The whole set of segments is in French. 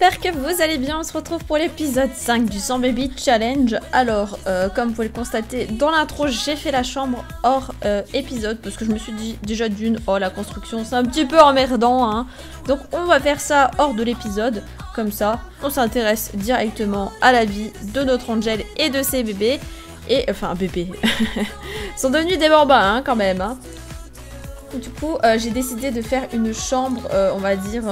j'espère que vous allez bien. On se retrouve pour l'épisode 5 du 100 Baby Challenge. Alors, euh, comme vous pouvez le constater dans l'intro, j'ai fait la chambre hors euh, épisode parce que je me suis dit déjà d'une, oh la construction c'est un petit peu emmerdant. Hein. Donc on va faire ça hors de l'épisode. Comme ça, on s'intéresse directement à la vie de notre Angel et de ses bébés. Et, enfin, bébés. sont devenus des bambins hein, quand même. Hein. Du coup, euh, j'ai décidé de faire une chambre, on va dire,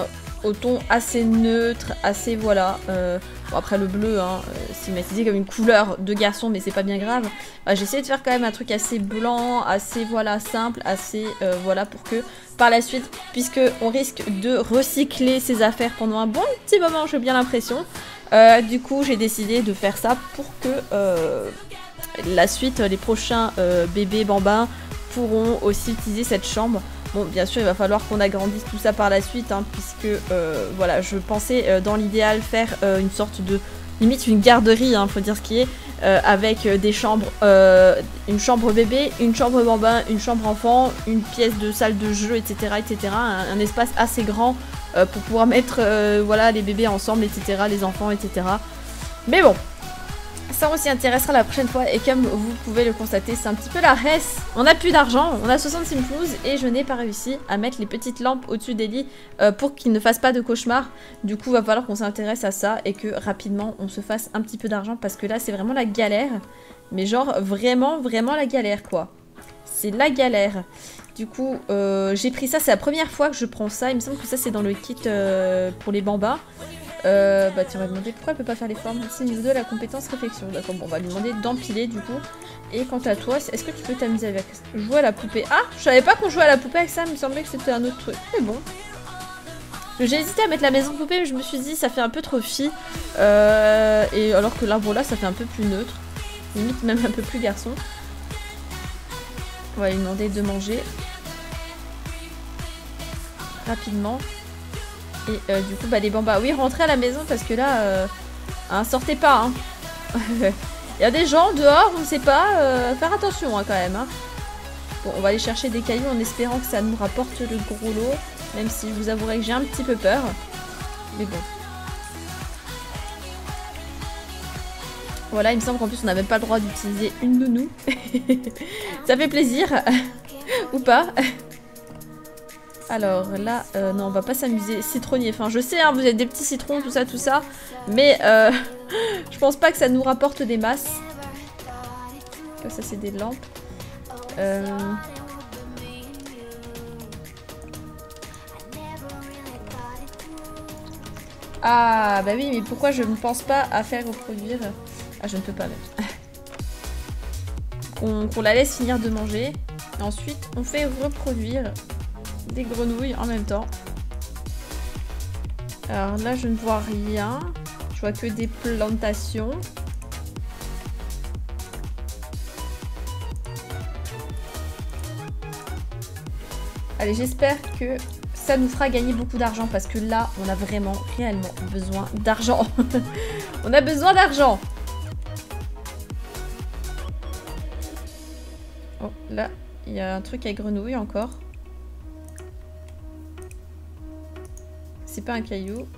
au ton assez neutre, assez voilà. Euh, bon après le bleu, hein, euh, comme une couleur de garçon, mais c'est pas bien grave. Bah, j'ai essayé de faire quand même un truc assez blanc, assez voilà simple, assez euh, voilà pour que par la suite, puisque on risque de recycler ses affaires pendant un bon petit moment, j'ai bien l'impression. Euh, du coup, j'ai décidé de faire ça pour que la suite, les prochains bébés bambins pourront aussi utiliser cette chambre. Bon, bien sûr, il va falloir qu'on agrandisse tout ça par la suite, hein, puisque, euh, voilà, je pensais euh, dans l'idéal faire euh, une sorte de, limite une garderie, hein, faut dire ce qui est, avec des chambres, une chambre bébé, une chambre bambin, une chambre enfant, une pièce de salle de jeu, etc., etc., un, un espace assez grand pour pouvoir mettre, voilà, les bébés ensemble, etc., les enfants, etc. Mais bon, ça on s'y intéressera la prochaine fois et comme vous pouvez le constater c'est un petit peu la reste. On a plus d'argent, on a 66 pouces et je n'ai pas réussi à mettre les petites lampes au-dessus des lits euh, pour qu'ils ne fassent pas de cauchemars. Du coup va falloir qu'on s'intéresse à ça et que rapidement on se fasse un petit peu d'argent parce que là c'est vraiment la galère. Mais genre vraiment vraiment la galère quoi. C'est la galère. Du coup, euh, j'ai pris ça, c'est la première fois que je prends ça. Il me semble que ça, c'est dans le kit euh, pour les bambas. Euh, bah tiens, on va demander pourquoi elle peut pas faire les formes. C'est niveau 2 la compétence réflexion. D'accord, bon, on va lui demander d'empiler du coup. Et quant à toi, est-ce que tu peux t'amuser avec jouer à la poupée Ah, je savais pas qu'on jouait à la poupée avec ça, il me semblait que c'était un autre truc. Mais bon. J'ai hésité à mettre la maison poupée, mais je me suis dit ça fait un peu trop fille. Euh, et alors que l'arbre là, ça fait un peu plus neutre. Limite même un peu plus garçon. On va lui demander de manger. Rapidement. Et euh, du coup, bah, les bambas, oui, rentrez à la maison parce que là, euh, hein, sortez pas. Hein. Il y a des gens dehors, on ne sait pas. Euh, faire attention hein, quand même. Bon, on va aller chercher des cailloux en espérant que ça nous rapporte le gros lot. Même si je vous avouerai que j'ai un petit peu peur. Mais bon. Voilà, il me semble qu'en plus on n'a pas le droit d'utiliser une nounou. ça fait plaisir. Ou pas. Alors là, euh, non, on va pas s'amuser. Citronnier, enfin je sais, hein, vous êtes des petits citrons, tout ça, tout ça. Mais euh, je pense pas que ça nous rapporte des masses. Ça, c'est des lampes. Euh... Ah, bah oui, mais pourquoi je ne pense pas à faire reproduire... Ah, je ne peux pas mettre. Qu'on la laisse finir de manger. Et ensuite, on fait reproduire des grenouilles en même temps. Alors là, je ne vois rien. Je vois que des plantations. Allez, j'espère que ça nous fera gagner beaucoup d'argent parce que là, on a vraiment, réellement besoin d'argent. on a besoin d'argent. Oh, là, il y a un truc avec grenouilles encore. C'est pas un caillou.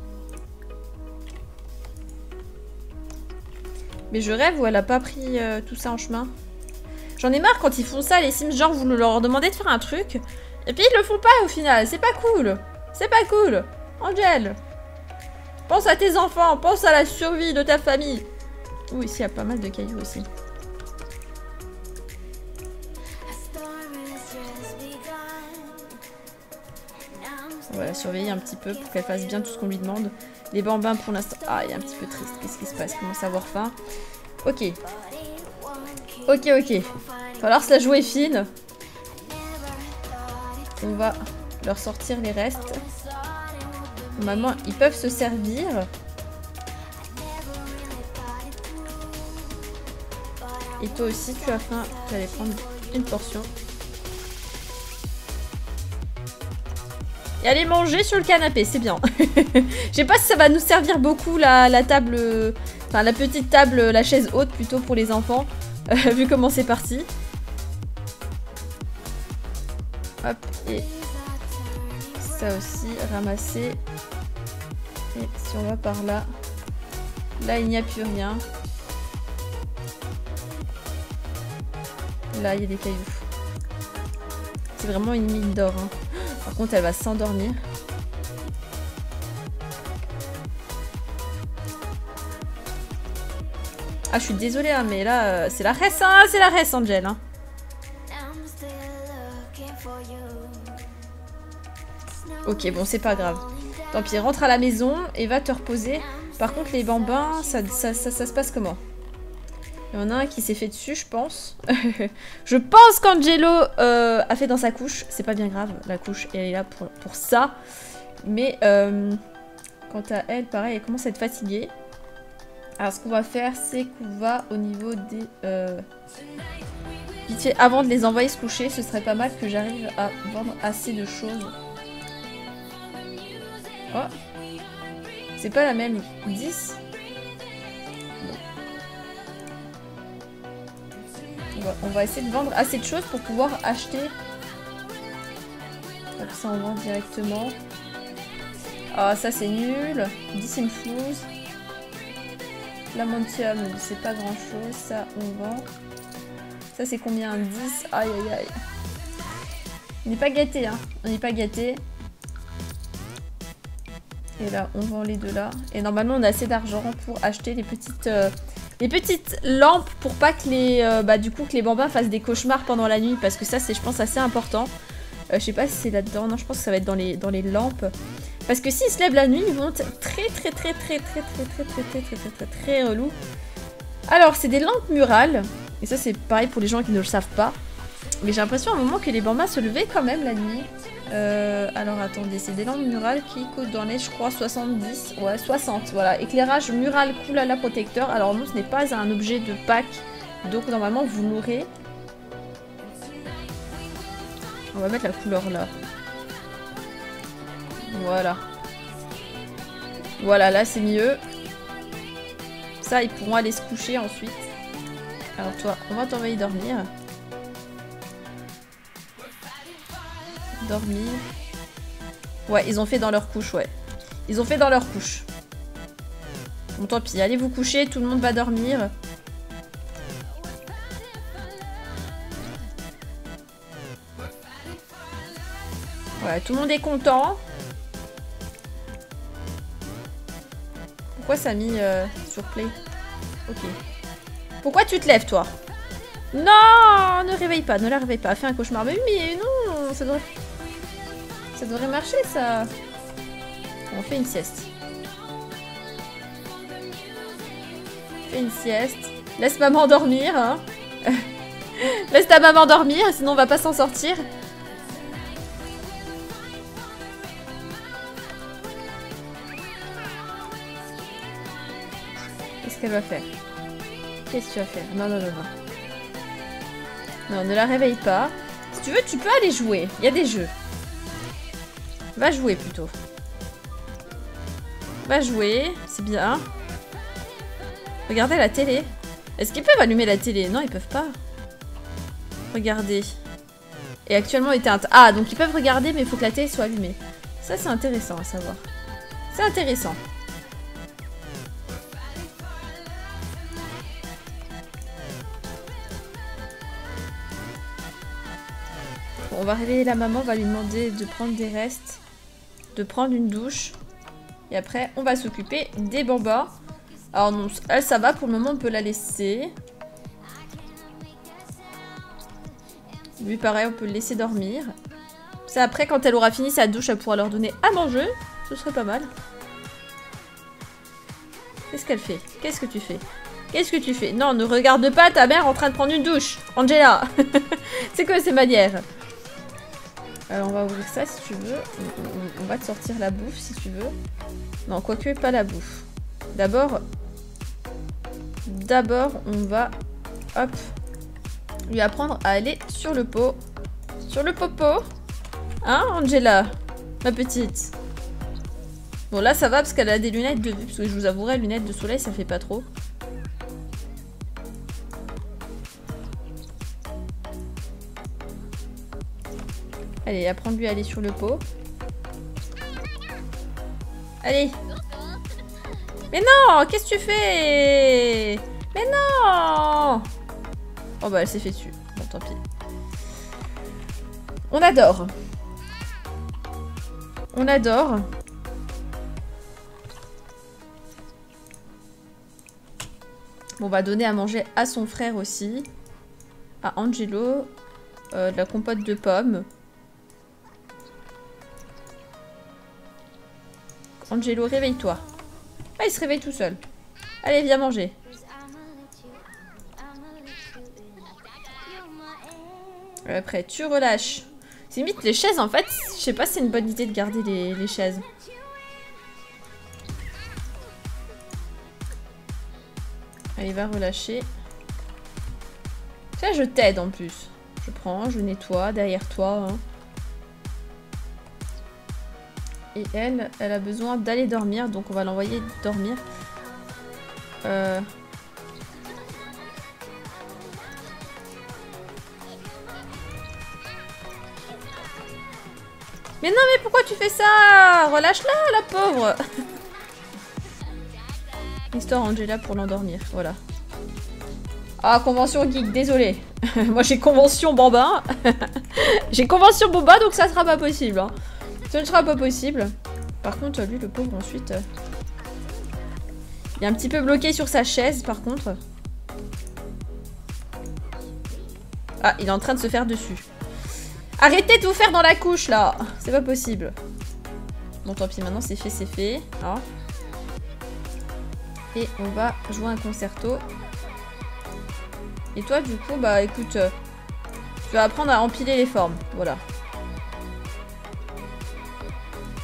Mais je rêve ou elle a pas pris euh, tout ça en chemin. J'en ai marre quand ils font ça, les Sims, genre vous leur demandez de faire un truc, et puis ils le font pas au final, c'est pas cool. C'est pas cool. Angel, pense à tes enfants, pense à la survie de ta famille. Ouh, ici il y a pas mal de cailloux aussi. Va la surveiller un petit peu pour qu'elle fasse bien tout ce qu'on lui demande. Les bambins pour l'instant... Ah, il est un petit peu triste. Qu'est-ce qui se passe? Il commence à avoir faim. Ok. Ok, ok. Falloir se la jouer fine. On va leur sortir les restes. Normalement, ils peuvent se servir. Et toi aussi, tu as faim. Tu allais prendre une portion. Et aller manger sur le canapé, c'est bien. Je sais pas si ça va nous servir beaucoup la, table... Enfin, la petite table, la chaise haute plutôt pour les enfants. Vu comment c'est parti. Hop, et ça aussi, ramasser. Et si on va par là, là il n'y a plus rien. Là il y a des cailloux. C'est vraiment une mine d'or. Hein. Contre elle va s'endormir. Ah je suis désolée hein, mais là euh, c'est la reste hein, c'est la reste Angel hein. Ok, bon, c'est pas grave. Tant pis, rentre à la maison et va te reposer. Par contre, les bambins, ça, se passe comment? Il y en a un qui s'est fait dessus, je pense. je pense qu'Angelo euh, a fait dans sa couche. C'est pas bien grave, la couche, elle est là pour, pour ça. Mais euh, quant à elle, pareil, elle commence à être fatiguée. Alors, ce qu'on va faire, c'est qu'on va au niveau des... Euh, avant de les envoyer se coucher, ce serait pas mal que j'arrive à vendre assez de choses Oh C'est pas la même. 10 on va, essayer de vendre assez de choses pour pouvoir acheter. Ça on vend directement. Ah ça c'est nul. 10 infuse. L'amantium c'est pas grand chose. Ça on vend. Ça c'est combien? 10 Aïe aïe aïe. On n'est pas gâté hein. On n'est pas gâté. Et là, on vend les deux là. Et normalement, on a assez d'argent pour acheter les petites, euh, les petites lampes pour pas que les, euh, bah, du coup, que les bambins fassent des cauchemars pendant la nuit. Parce que ça, c'est, je pense, assez important. Euh, je sais pas si c'est là-dedans. Non, je pense que ça va être dans les, lampes. Parce que s'ils se lèvent la nuit, ils vont être très, très, très, très, très, très, très, très, très, très, très, très, très. Alors, c'est des lampes murales. Et ça, c'est pareil pour les gens qui ne le savent pas. Mais j'ai l'impression à un moment que les bambins se levaient quand même la nuit. Euh, alors attendez, c'est des lampes murales qui coûtent dans les, je crois, 70. Ouais, 60, voilà. Éclairage mural cool à la protecteur. Alors non, ce n'est pas un objet de pack. Donc normalement, vous l'aurez. On va mettre la couleur là. Voilà. Voilà, là c'est mieux. Ça, ils pourront aller se coucher ensuite. Alors toi, on va t'envoyer dormir. Ouais, ils ont fait dans leur couche, ouais. Ils ont fait dans leur couche. Bon, tant pis. Allez vous coucher, tout le monde va dormir. Ouais, tout le monde est content. Pourquoi ça a mis sur play? Ok. Pourquoi tu te lèves, toi? Non Ne réveille pas, ne la réveille pas. Fais un cauchemar. Mais mais non Ça devrait... Ça devrait marcher, ça. On fait une sieste. Fais une sieste. Laisse maman dormir, hein. Laisse ta maman dormir, sinon on va pas s'en sortir. Qu'est-ce qu'elle va faire? Qu'est-ce que tu vas faire? Non, non, non, non. Non, ne la réveille pas. Si tu veux, tu peux aller jouer. Il y a des jeux. Va jouer plutôt. Va jouer, c'est bien. Regardez la télé. Est-ce qu'ils peuvent allumer la télé? Non, ils peuvent pas. Regardez. Et actuellement éteinte. Ah, donc ils peuvent regarder, mais il faut que la télé soit allumée. Ça, c'est intéressant à savoir. C'est intéressant. on va réveiller la maman, on va lui demander de prendre des restes de prendre une douche. Et après, on va s'occuper des bambins. Alors non, elle, ça va. Pour le moment, on peut la laisser. Lui, pareil, on peut le laisser dormir. Ça, après, quand elle aura fini sa douche, elle pourra leur donner à manger. Ce serait pas mal. Qu'est-ce qu'elle fait? Qu'est-ce que tu fais? Qu'est-ce que tu fais? Non, ne regarde pas ta mère en train de prendre une douche. Angela C'est quoi ces manières? Alors on va ouvrir ça si tu veux. On, va te sortir la bouffe si tu veux. Non, quoique pas la bouffe. D'abord, d'abord on va, hop, lui apprendre à aller sur le pot. Sur le popo. Hein, Angela Ma petite? Bon, là, ça va parce qu'elle a des lunettes de vue. Parce que je vous avouerai, lunettes de soleil, ça fait pas trop. Allez, apprends-lui à aller sur le pot. Allez Mais non Qu'est-ce que tu fais? Mais non Oh bah elle s'est fait dessus. Bon tant pis. On adore. On adore. on va donner à manger à son frère aussi. À Angelo. Euh, de la compote de pommes. Angelo, réveille-toi. Ah, il se réveille tout seul. Allez, viens manger. Après, tu relâches. C'est limite les chaises, en fait. Je sais pas si c'est une bonne idée de garder les, les chaises. Allez, va relâcher. Ça, je t'aide en plus. Je prends, je nettoie derrière toi. Hein. Et elle, elle a besoin d'aller dormir, donc on va l'envoyer dormir. Euh... Mais non, mais pourquoi tu fais ça? Relâche-la, la pauvre Histoire Angela pour l'endormir, voilà. Ah, convention geek, désolé. Moi j'ai convention bambin. j'ai convention boba, donc ça sera pas possible. Hein. Ça ne sera pas possible. Par contre, lui, le pauvre, ensuite... Euh, il est un petit peu bloqué sur sa chaise, par contre. Ah, il est en train de se faire dessus. Arrêtez de vous faire dans la couche, là C'est pas possible. Bon, tant pis, maintenant, c'est fait, c'est fait. Ah. Et on va jouer un concerto. Et toi, du coup, bah, écoute... Euh, tu vas apprendre à empiler les formes. Voilà.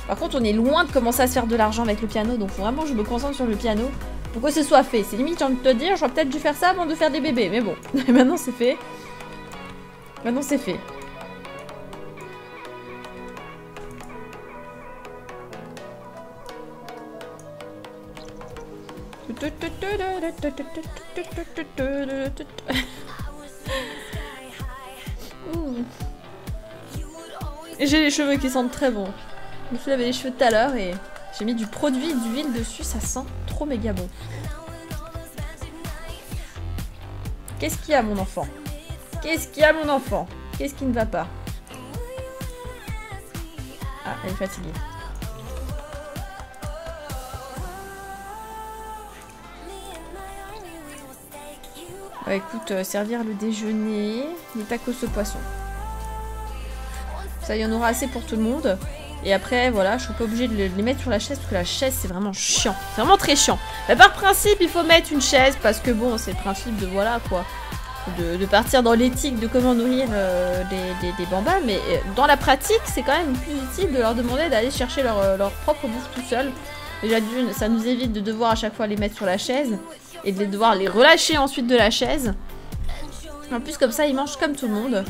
Par contre, on est loin de commencer à se faire de l'argent avec le piano, donc vraiment je me concentre sur le piano pour que ce soit fait. C'est limite, j'ai envie de te dire, j'aurais peut-être dû faire ça avant de faire des bébés, mais bon. Maintenant, c'est fait. Maintenant, c'est fait. J'ai les cheveux qui sentent très bon. Je me suis lavé les cheveux tout à l'heure et j'ai mis du produit d'huile dessus, ça sent trop méga bon. Qu'est-ce qu'il y a mon enfant? Qu'est-ce qu'il y a mon enfant? Qu'est-ce qui ne va pas? Ah, elle est fatiguée. Bah écoute, euh, servir le déjeuner, les tacos au poisson. Ça, y en aura assez pour tout le monde. Et après, voilà, je suis pas obligée de les mettre sur la chaise parce que la chaise, c'est vraiment chiant. C'est vraiment très chiant. Mais par principe, il faut mettre une chaise parce que bon, c'est le principe de voilà quoi. De, partir dans l'éthique de comment nourrir euh, des, bambins. Mais euh, dans la pratique, c'est quand même plus utile de leur demander d'aller chercher leur, euh, leur, propre bouffe tout seul. Déjà d'une, ça nous évite de devoir à chaque fois les mettre sur la chaise et de devoir les relâcher ensuite de la chaise. En plus, comme ça, ils mangent comme tout le monde.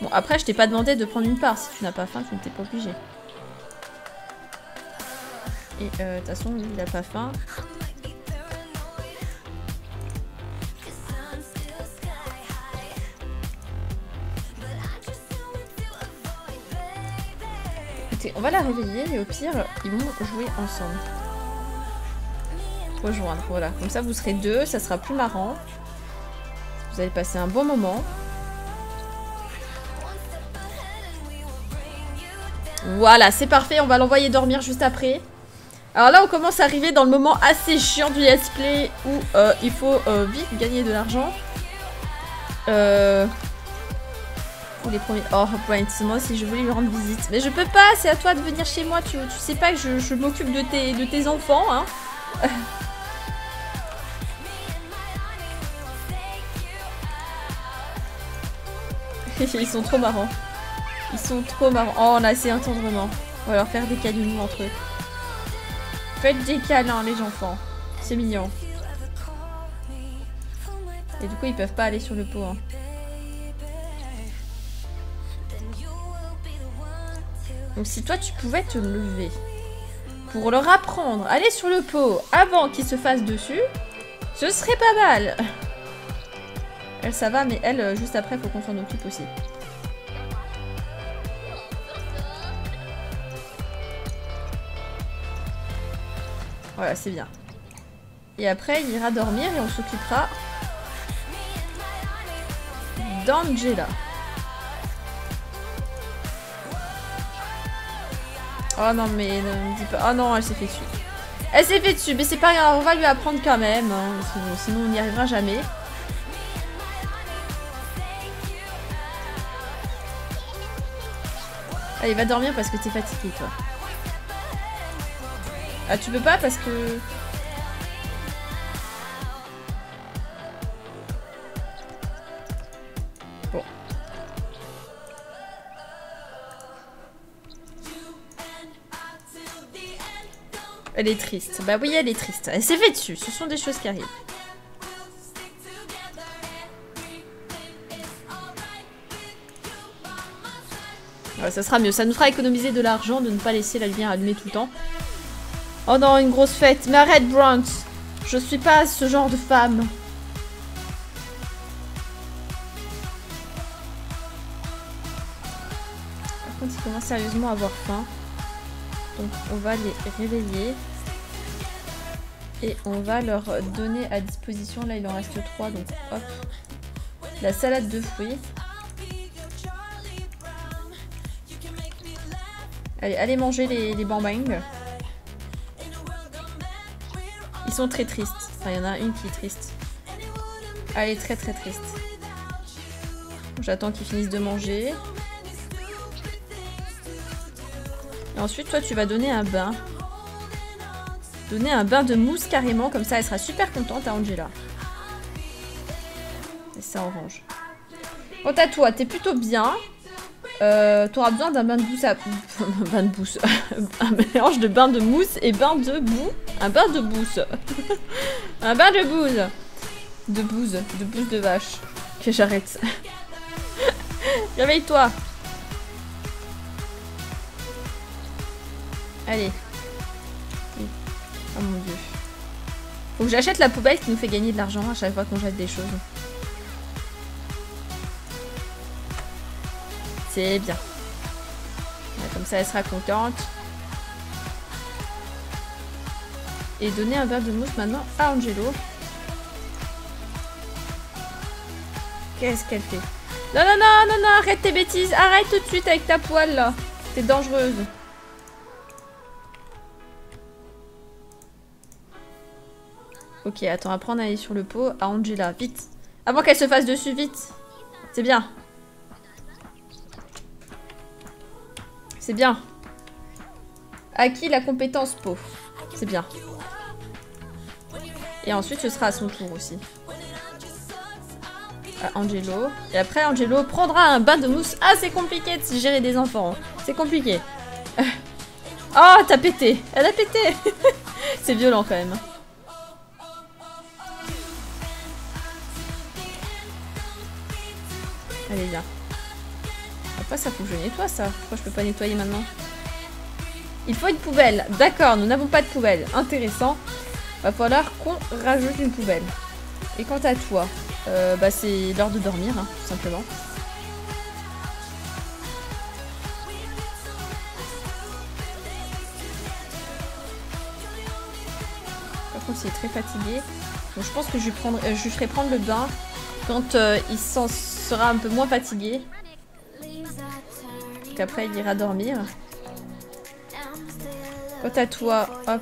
Bon, après, je t'ai pas demandé de prendre une part. Si tu n'as pas faim, tu n'étais pas obligé. Et euh, de toute façon, il a pas faim. Écoutez, on va la réveiller et au pire, ils vont jouer ensemble. Rejoindre, voilà. Comme ça, vous serez deux, ça sera plus marrant. Vous allez passer un bon moment. Voilà, c'est parfait. On va l'envoyer dormir juste après. Alors là, on commence à arriver dans le moment assez chiant du let's play où euh, il faut euh, vite gagner de l'argent. Euh... Les premiers... Oh, Brian, moi si je voulais lui rendre visite. Mais je peux pas, c'est à toi de venir chez moi. Tu, tu sais pas que je, m'occupe de tes, de tes enfants, hein. Ils sont trop marrants. Ils sont trop marrants. Oh, on a assez intendrement. On va leur faire des câlins entre eux. Faites des câlins, les enfants. C'est mignon. Et du coup, ils peuvent pas aller sur le pot. Hein. Donc si toi, tu pouvais te lever pour leur apprendre à aller sur le pot avant qu'ils se fassent dessus, ce serait pas mal. Elle, ça va, mais elle, euh, juste après, faut qu'on s'en occupe aussi. Voilà, c'est bien. Et après, il ira dormir et on s'occupera d'Angela. Oh non, mais dis pas... Oh non, elle s'est fait dessus. Elle s'est fait dessus, mais c'est pas grave, on va lui apprendre quand même. Hein, sinon, on n'y arrivera jamais. Allez, va dormir parce que t'es fatigué, toi. Ah, tu peux pas parce que... Bon. Elle est triste. Bah oui, elle est triste. Elle s'est fait dessus. Ce sont des choses qui arrivent. Ça sera mieux. Ça nous fera économiser de l'argent de ne pas laisser la lumière allumée tout le temps. Oh non, une grosse fête. Mais arrête, Brunt. Je suis pas ce genre de femme. Par contre, il commence sérieusement à avoir faim. Donc, on va les réveiller. Et on va leur donner à disposition. Là, il en reste 3. Donc, hop. La salade de fruits. Allez, allez manger les, les bambangs. Sont très tristes. Enfin, il y en a une qui est triste. Elle est très très triste. J'attends qu'ils finissent de manger. Et ensuite, toi, tu vas donner un bain. Donner un bain de mousse carrément, comme ça, elle sera super contente à Angela. Et ça orange. Quant à toi, t'es plutôt bien. Euh, T'auras besoin d'un bain de mousse à... bain de mousse. un mélange de bain de mousse et bain de boue. Un bain de bouse. un bain de bouse. De bouse. De bouse de vache. Que j'arrête. Réveille-toi. Allez. Oh mon dieu. Faut que j'achète la poubelle qui nous fait gagner de l'argent à chaque fois qu'on jette des choses. C'est bien. comme ça, elle sera contente. Et donner un verre de mousse maintenant à Angelo. Qu'est-ce qu'elle fait? Non, non, non, non, non, arrête tes bêtises. Arrête tout de suite avec ta poêle, là. T'es dangereuse. Ok, attends, apprendre à aller sur le pot à Angela. Vite. Avant qu'elle se fasse dessus, vite. C'est bien. C'est bien. Acquis la compétence peau. C'est bien. Et ensuite, ce sera à son tour aussi. Angelo. Et après, Angelo prendra un bain de mousse. Ah, c'est compliqué de gérer des enfants. C'est compliqué. Oh, t'as pété. Elle a pété. c'est violent quand même. Ça faut que je nettoie ça. Pourquoi je peux pas nettoyer maintenant Il faut une poubelle. D'accord, nous n'avons pas de poubelle. Intéressant. Va falloir qu'on rajoute une poubelle. Et quant à toi, euh, bah c'est l'heure de dormir, hein, tout simplement. Par contre, il est très fatigué. Donc je pense que je prendre, euh, je ferai prendre le bain quand euh, il sera un peu moins fatigué. Après, il ira dormir. Quant à toi, hop.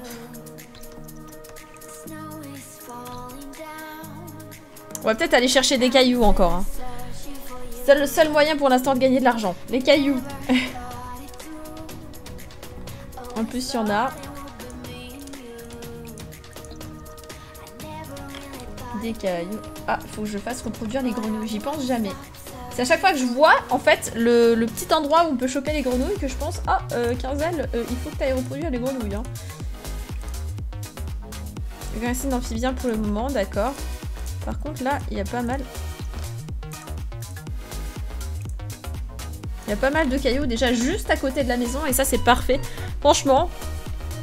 On va peut-être aller chercher des cailloux encore. Hein. C'est le seul moyen pour l'instant de gagner de l'argent. Les cailloux. en plus, il y en a. Des cailloux. Ah, faut que je fasse reproduire les grenouilles. J'y pense jamais. C'est à chaque fois que je vois, en fait, le, petit endroit où on peut choper les grenouilles que je pense, ah, euh, Quinzel, euh, il faut que tu ailles reproduire les grenouilles. Hein. Racine d'amphibien pour le moment, d'accord. Par contre, là, il y a pas mal... Il y a pas mal de cailloux déjà juste à côté de la maison et ça, c'est parfait. Franchement,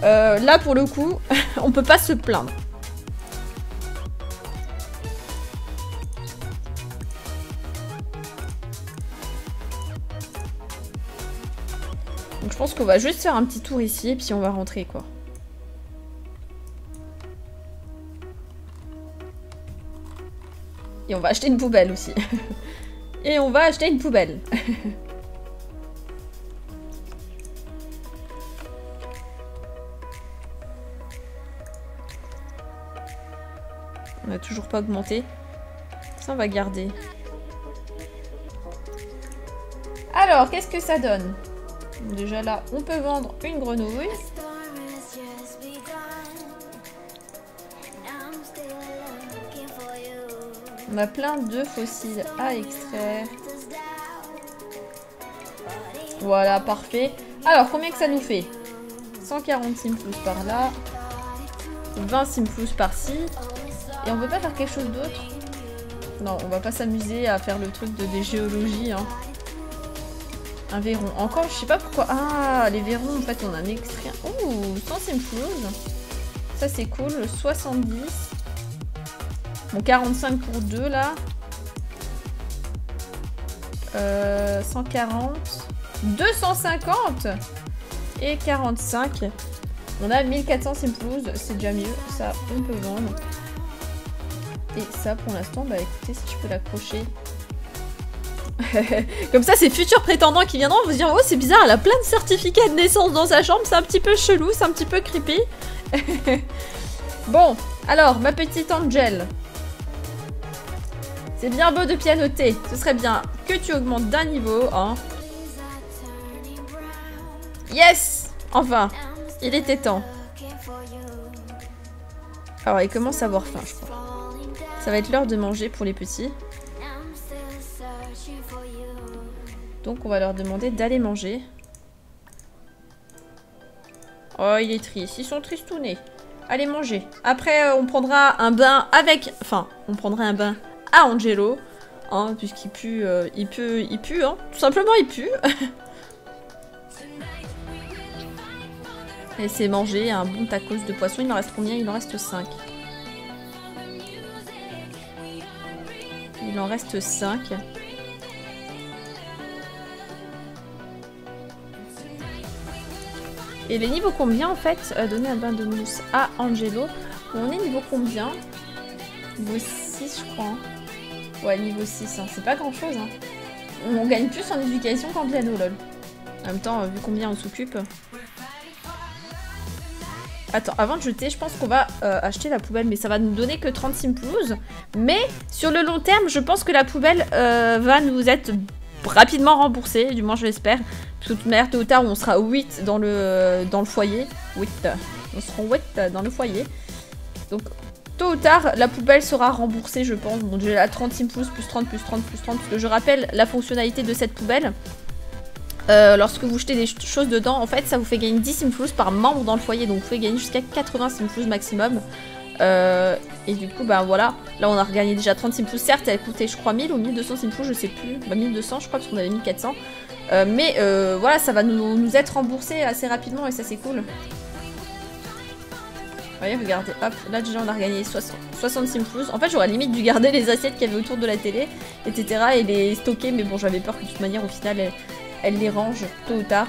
euh, là, pour le coup, on peut pas se plaindre. Je pense qu'on va juste faire un petit tour ici, et puis on va rentrer, quoi. Et on va acheter une poubelle aussi. et on va acheter une poubelle. on n'a toujours pas augmenté. Ça, on va garder. Alors, qu'est-ce que ça donne? Déjà là, on peut vendre une grenouille. On a plein de fossiles à extraire. Voilà, parfait. Alors, combien que ça nous fait? 140 simflous par là. 20 simflous par-ci. Et on veut pas faire quelque chose d'autre? Non, on va pas s'amuser à faire le truc de des géologies. Hein. Un verron. Encore, je sais pas pourquoi. Ah, les verrons, en fait, on a un extrait. Ouh, 100 simflous. Ça, c'est cool. 70. Bon, 45 pour 2 là. Euh, 140. 250 Et 45. On a 1400 simplouz, c'est déjà mieux. Ça, on peut vendre. Et ça, pour l'instant, bah écoutez, si je peux l'accrocher. Comme ça, ces futurs prétendants qui viendront vous dire Oh, c'est bizarre, elle a plein de certificats de naissance dans sa chambre, c'est un petit peu chelou, c'est un petit peu creepy. bon, alors, ma petite Angel. C'est bien beau de pianoter. Ce serait bien que tu augmentes d'un niveau, hein. Yes Enfin, il était temps. Alors, il commence à avoir faim, je crois. Ça va être l'heure de manger pour les petits. Donc, on va leur demander d'aller manger. Oh, il est triste. Ils sont tristounés. Allez manger. Après, euh, on prendra un bain avec... Enfin, on prendra un bain à Angelo. Hein, puisqu'il pue, euh, il pue, il pue, hein. Tout simplement, il pue. Laissez manger un bon tacos de poisson. Il en reste combien? Il en reste 5. Il en reste 5. Et les niveaux combien en fait euh, Donner un bain de mousse à Angelo. On est niveau combien? Niveau 6 je crois. Ouais, niveau 6, hein. c'est pas grand chose. Hein. On gagne plus en éducation qu'en piano, lol. En même temps, euh, vu combien on s'occupe. Attends, avant de jeter, je pense qu'on va euh, acheter la poubelle, mais ça va nous donner que 30 simplouz. Mais sur le long terme, je pense que la poubelle va nous être rapidement remboursée, du moins je l'espère. De toute manière, tôt ou tard, on sera 8 dans le, dans le foyer. 8. On sera 8 dans le foyer. Donc Tôt ou tard, la poubelle sera remboursée, je pense. Bon, j'ai la 30 pouces, plus 30, plus 30, plus 30. Parce que je rappelle la fonctionnalité de cette poubelle. Euh, lorsque vous jetez des choses dedans, en fait, ça vous fait gagner 10 simflous par membre dans le foyer. Donc, vous pouvez gagner jusqu'à 80 simflous maximum. Euh, et du coup, bah voilà. Là, on a regagné déjà 30 simflous. Certes, elle coûtait, je crois, 1000 ou 1200 simflous, je sais plus. Bah, 1200, je crois, parce qu'on avait 1400. Euh, mais voilà, ça va nous, être remboursé assez rapidement et ça, c'est cool. Voyez, regardez, hop, là déjà on a regagné 60, 66 pouces. En fait, j'aurais limite dû garder les assiettes qu'il y avait autour de la télé, etc. et les stocker, mais bon, j'avais peur que de toute manière, au final, elle, les range tôt ou tard.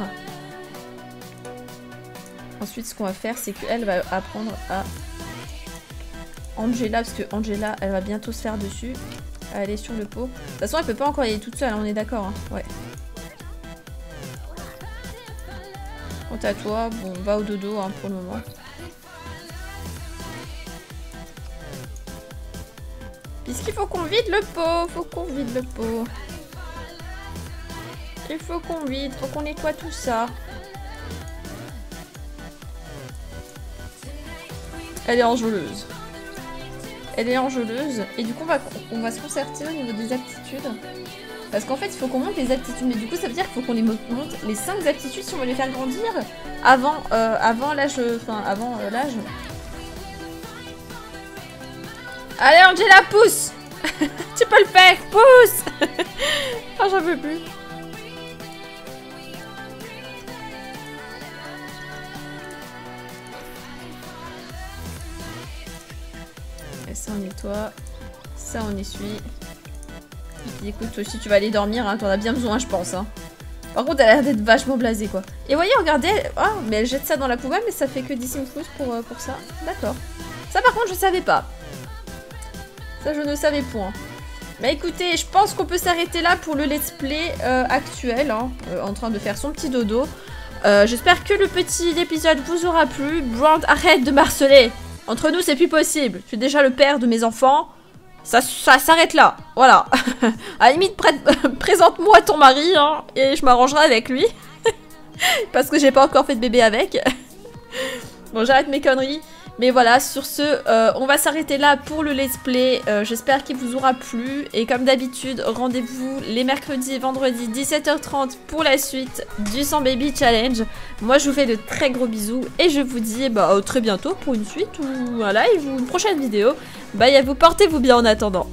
Ensuite, ce qu'on va faire, c'est qu'elle va apprendre à Angela, parce que Angela, elle va bientôt se faire dessus. À aller sur le pot. De toute façon, elle peut pas encore y aller toute seule, hein, on est d'accord, hein. ouais. À toi, bon, va au dodo hein, pour le moment. Puisqu'il faut qu'on vide le pot, faut qu'on vide le pot. Il faut qu'on vide, faut qu'on nettoie tout ça. Elle est enjôleuse. Elle est enjôleuse. Et du coup, on va, on va se concerter au niveau des aptitudes. Parce qu'en fait, il faut qu'on monte les aptitudes. Mais du coup, ça veut dire qu'il faut qu'on les monte les 5 aptitudes si on veut les faire grandir avant, euh, avant l'âge... Enfin, avant euh, l'âge. Allez, Angela, pousse Tu peux le faire Pousse Oh, j'en veux plus. Et ça, on nettoie. Ça, on essuie. Écoute, toi aussi, tu vas aller dormir. Hein. T'en as bien besoin, je pense. Hein. Par contre, elle a l'air d'être vachement blasée, quoi. Et voyez, regardez. Ah, mais elle jette ça dans la poubelle, mais ça fait que 10 simfous pour, euh, pour ça. D'accord. Ça, par contre, je savais pas. Ça, je ne savais point. Bah écoutez, je pense qu'on peut s'arrêter là pour le let's play euh, actuel, hein, euh, en train de faire son petit dodo. J'espère que le petit épisode vous aura plu. Brand, arrête de marceler Entre nous, c'est plus possible. Je suis déjà le père de mes enfants. Ça, ça s'arrête là. Voilà. à la limite, présente-moi ton mari, hein, et je m'arrangerai avec lui. Parce que j'ai pas encore fait de bébé avec. bon, j'arrête mes conneries. Mais voilà, sur ce, euh, on va s'arrêter là pour le let's play. Euh, j'espère qu'il vous aura plu. Et comme d'habitude, rendez-vous les mercredis et vendredis 17h30 pour la suite du 100 Baby Challenge. Moi, je vous fais de très gros bisous. Et je vous dis bah, très bientôt pour une suite ou un live ou une prochaine vidéo. Bye à vous, portez-vous bien en attendant.